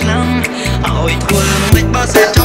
ឆ្នាំឲ្យគល់មិនបើសិន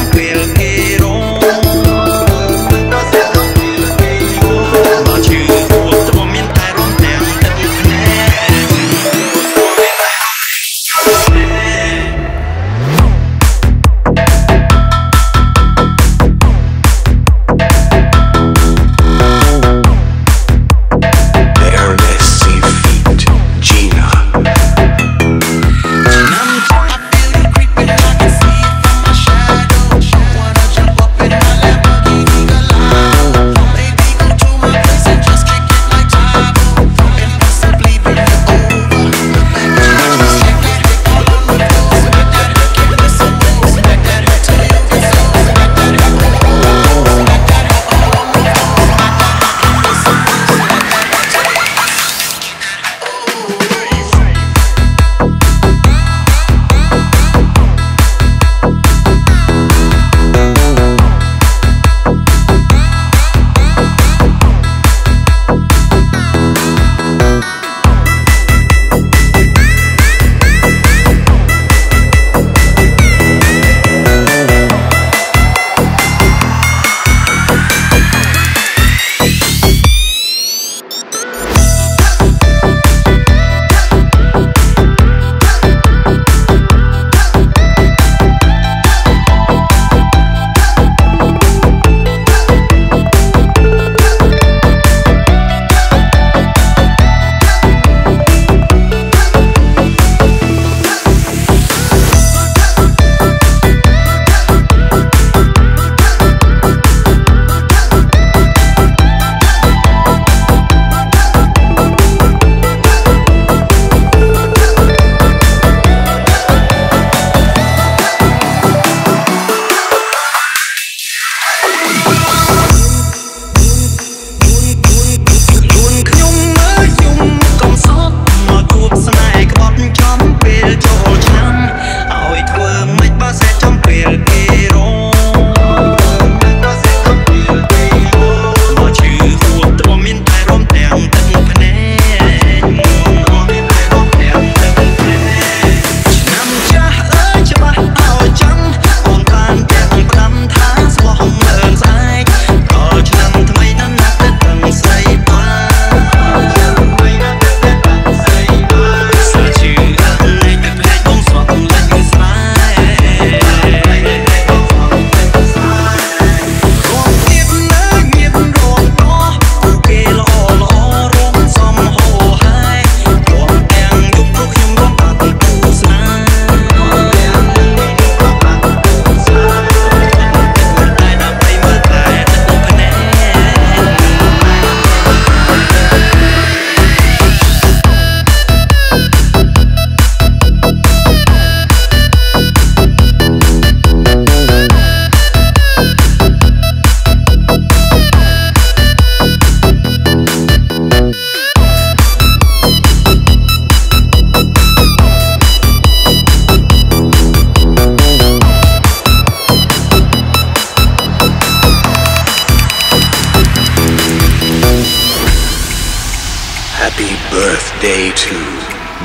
to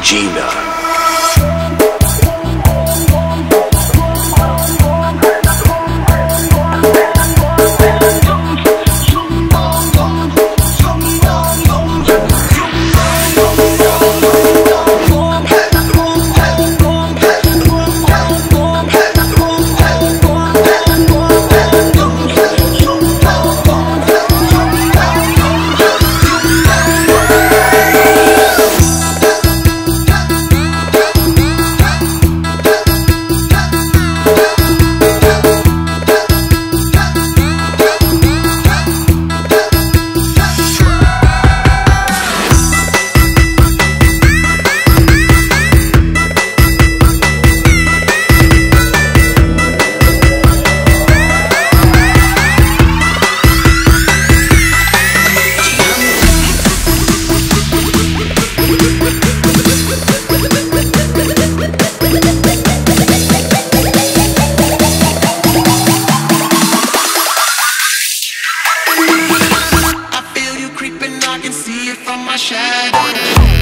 Gina. I can see it from my shadow.